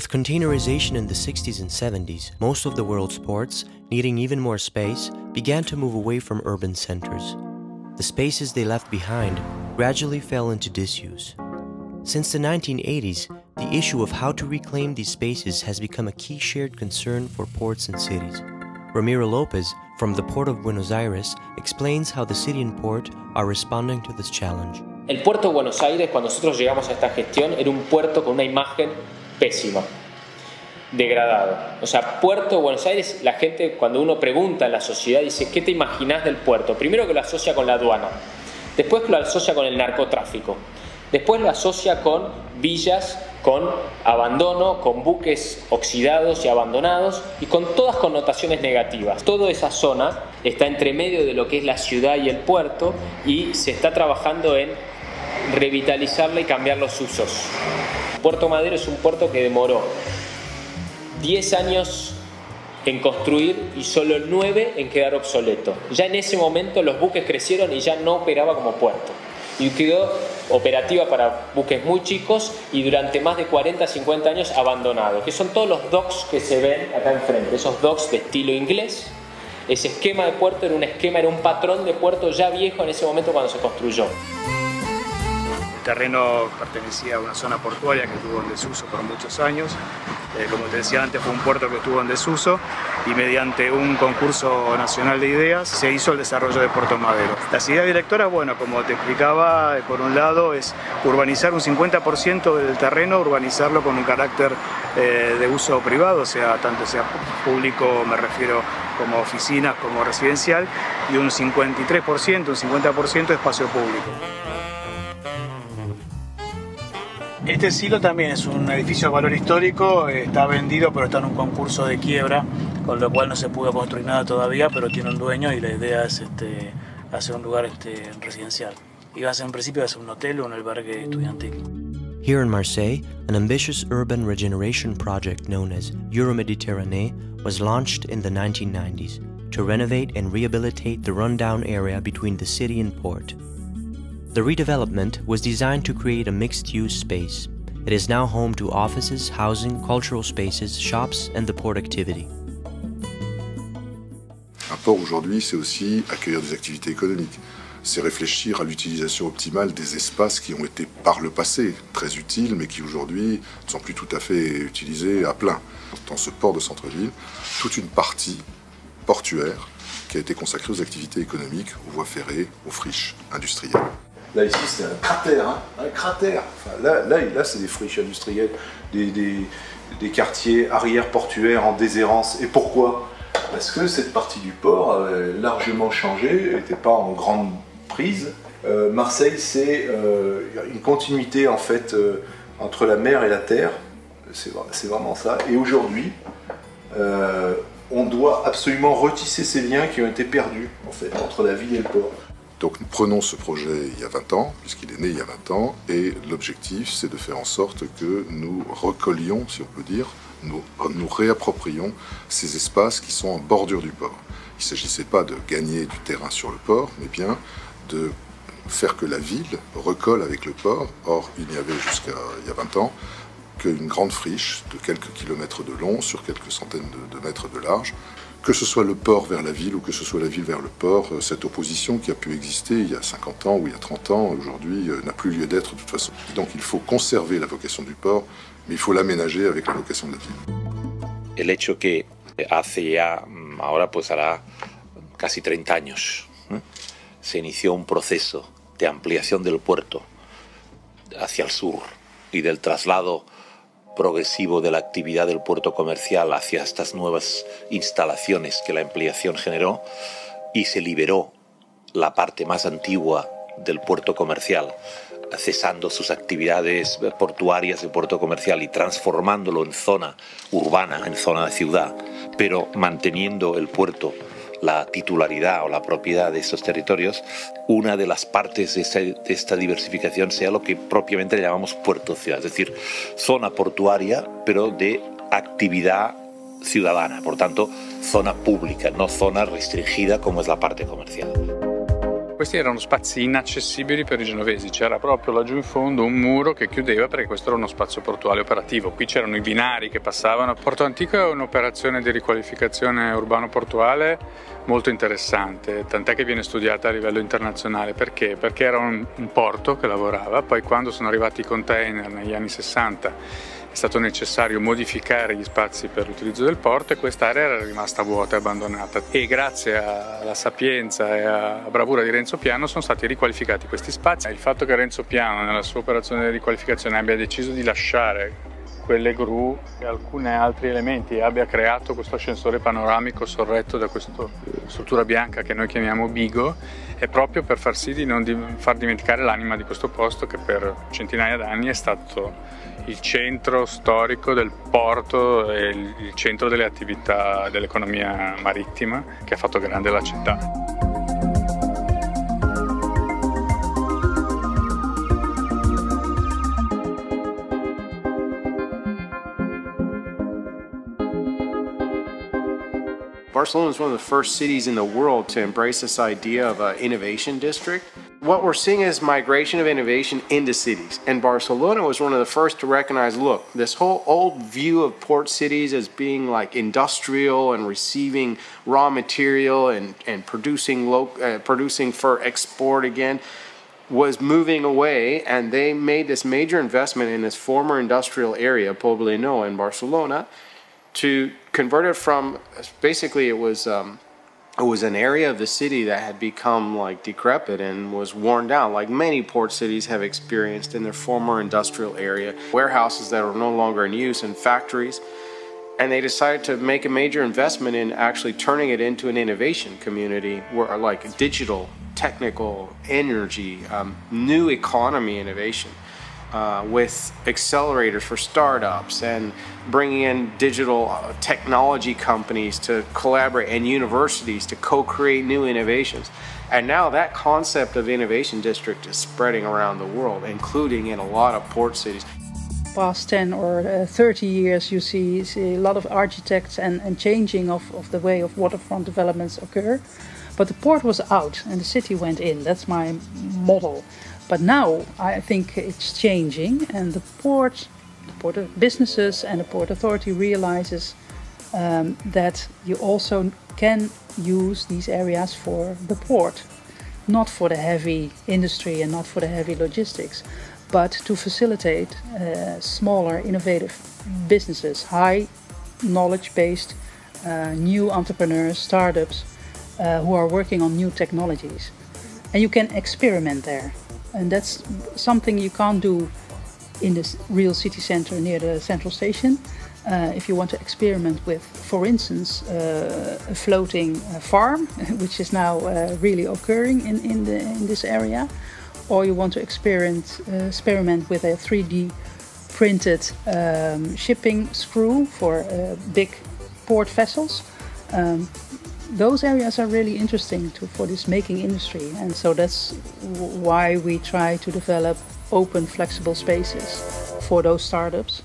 With containerization in the 60s and 70s, most of the world's ports, needing even more space, began to move away from urban centers. The spaces they left behind gradually fell into disuse. Since the 1980s, the issue of how to reclaim these spaces has become a key shared concern for ports and cities. Ramiro Lopez, from the Port of Buenos Aires, explains how the city and port are responding to this challenge. El puerto de Buenos Aires, cuando nosotros llegamos a esta gestión, era un puerto con una imagen pésima, degradado. O sea, puerto Buenos Aires, la gente cuando uno pregunta en la sociedad dice, ¿qué te imaginas del puerto? Primero que lo asocia con la aduana, después que lo asocia con el narcotráfico, después lo asocia con villas, con abandono, con buques oxidados y abandonados y con todas connotaciones negativas. Toda esa zona está entre medio de lo que es la ciudad y el puerto y se está trabajando en revitalizarla y cambiar los usos. Puerto Madero es un puerto que demoró 10 años en construir y solo 9 en quedar obsoleto. Ya en ese momento los buques crecieron y ya no operaba como puerto. Y quedó operativa para buques muy chicos y durante más de 40, 50 años abandonado, que son todos los docks que se ven acá enfrente, esos docks de estilo inglés. Ese esquema de puerto era un esquema, era un patrón de puerto ya viejo en ese momento cuando se construyó. Terreno pertenecía a una zona portuaria que estuvo en desuso por muchos años. Eh, como te decía antes, fue un puerto que estuvo en desuso y mediante un concurso nacional de ideas se hizo el desarrollo de Puerto Madero. Las ideas directoras, bueno, como te explicaba, eh, por un lado es urbanizar un 50% del terreno, urbanizarlo con un carácter eh, de uso privado, o sea, tanto sea público, me refiero como oficinas, como residencial, y un 53%, un 50% de espacio público. Este silo también es un edificio de valor histórico, está vendido pero está en un concurso de quiebra, con lo cual no se pudo construir nada todavía, pero tiene un dueño y la idea es este, hacer un lugar este, residencial. Y va a ser en principio ser un hotel o un albergue estudiantil. Here in Marseille, an ambitious urban regeneration project known as Euromediterranee was launched in the 1990s to renovate and rehabilitate the rundown area between the city and port. The redevelopment was designed to create a mixed-use space. It is now home to offices, housing, cultural spaces, shops, and the port activity. Un port aujourd'hui, c'est aussi accueillir des activités économiques. C'est réfléchir à l'utilisation optimale des espaces qui ont été par le passé très utiles, mais qui aujourd'hui ne sont plus tout à fait utilisés à plein. Dans ce port de centre-ville, toute une partie portuaire qui a été consacrée aux activités économiques, aux voies ferrées, aux friches industrielles. Là, ici, c'est un cratère, hein, un cratère. Là, là, là c'est des friches industrielles, des, quartiers arrière portuaires en déshérence. Et pourquoi? Parce que cette partie du port avait largement changé, n'était pas en grande prise. Euh, Marseille, c'est euh, une continuité en fait euh, entre la mer et la terre. C'est vraiment ça. Et aujourd'hui, on doit absolument retisser ces liens qui ont été perdus en fait entre la ville et le port. Donc nous prenons ce projet il y a 20 ans, puisqu'il est né il y a 20 ans, et l'objectif c'est de faire en sorte que nous recollions, si on peut dire, nous, nous réapproprions ces espaces qui sont en bordure du port. Il ne s'agissait pas de gagner du terrain sur le port, mais bien de faire que la ville recolle avec le port. Or, il n'y avait jusqu'à il y a 20 ans qu'une grande friche de quelques kilomètres de long sur quelques centaines de, de mètres de large, que ce soit le port vers la ville ou que ce soit la ville vers le port, cette opposition qui a pu exister il y a 50 ans ou il y a 30 ans, aujourd'hui n'a plus lieu d'être de toute façon. Donc il faut conserver la vocation du port, mais il faut l'aménager avec la vocation de la ville. El hecho que hace ya, ahora pues hará casi 30 años, ¿eh? se inició un proceso de ampliación del puerto hacia el sur y del traslado progresivo de la actividad del puerto comercial hacia estas nuevas instalaciones que la ampliación generó y se liberó la parte más antigua del puerto comercial, cesando sus actividades portuarias de puerto comercial y transformándolo en zona urbana, en zona de ciudad, pero manteniendo el puerto la titularidad o la propiedad de estos territorios, una de las partes de esta, diversificación sea lo que propiamente llamamos puerto ciudad, es decir, zona portuaria, pero de actividad ciudadana, por tanto, zona pública, no zona restringida como es la parte comercial. Questi erano spazi inaccessibili per i genovesi, c'era proprio laggiù in fondo un muro che chiudeva perché questo era uno spazio portuale operativo. Qui c'erano i binari che passavano. Porto Antico è un'operazione di riqualificazione urbano-portuale molto interessante, tant'è che viene studiata a livello internazionale. Perché? Perché era un, un porto che lavorava, poi quando sono arrivati i container negli anni 60 è stato necessario modificare gli spazi per l'utilizzo del porto e quest'area era rimasta vuota e abbandonata e grazie alla sapienza e alla bravura di Renzo Piano sono stati riqualificati questi spazi. Il fatto che Renzo Piano nella sua operazione di riqualificazione abbia deciso di lasciare quelle gru e alcuni altri elementi e abbia creato questo ascensore panoramico sorretto da questa struttura bianca che noi chiamiamo Bigo è proprio per far sì di non far dimenticare l'anima di questo posto che per centinaia d'anni è stato il centro storico del porto e il centro delle attività dell'economia marittima che ha fatto grande la città. Barcelona is one of the first cities in the world to embrace this idea of an innovation district. what we're seeing is migration of innovation into cities. And Barcelona was one of the first to recognize look, this whole old view of port cities as being like industrial and receiving raw material and, and producing, lo- uh, producing for export again was moving away. And they made this major investment in this former industrial area, Poblenou in Barcelona, to convert it from basically it was. Um, it was an area of the city that had become like decrepit and was worn down like many port cities have experienced in their former industrial area warehouses that are no longer in use and factories and they decided to make a major investment in actually turning it into an innovation community where like digital technical energy um, new economy innovation uh, with accelerators for startups and bringing in digital uh, technology companies to collaborate and universities to co-create new innovations. And now that concept of innovation district is spreading around the world, including in a lot of port cities. Past 10 or uh, 30 years, you see, see, a lot of architects and, and changing of, of the way of waterfront developments occur. But the port was out and the city went in. That's my model. But now I think it's changing, and the port, the port businesses and the port authority realizes um, that you also can use these areas for the port, not for the heavy industry and not for the heavy logistics, but to facilitate uh, smaller, innovative businesses, high knowledge-based, uh, new entrepreneurs, startups uh, who are working on new technologies, and you can experiment there and that's something you can't do in the real city center near the central station. Uh, if you want to experiment with, for instance, uh, a floating uh, farm, which is now uh, really occurring in, in, the, in this area, or you want to experiment, uh, experiment with a 3D printed um, shipping screw for uh, big port vessels, um, those areas are really interesting to, for this making industry, and so that's why we try to develop open, flexible spaces for those startups.